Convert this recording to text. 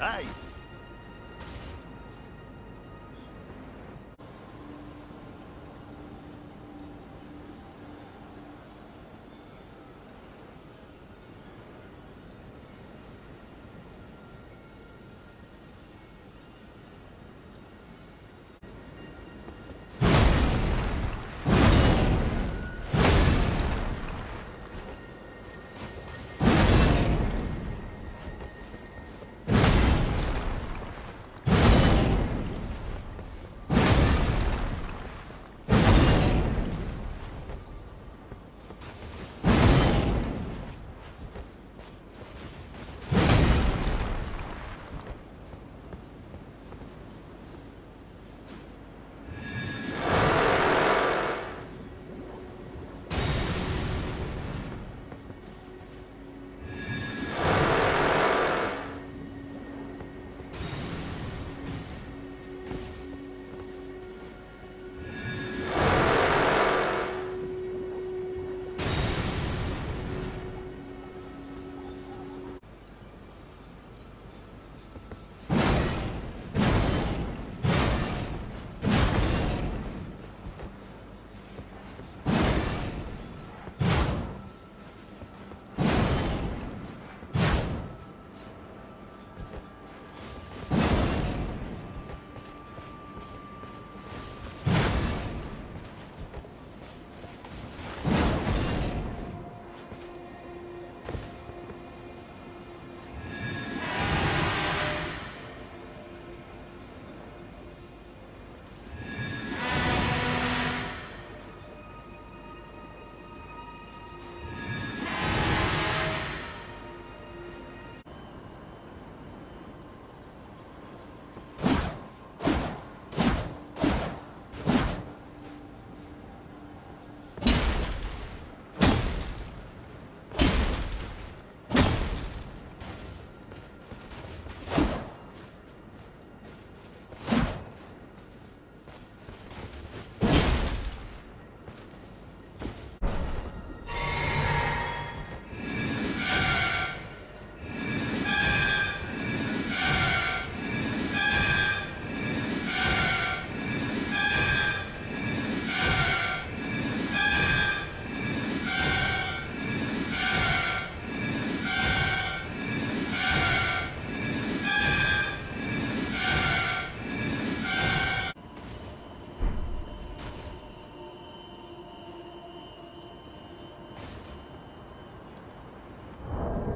Hey,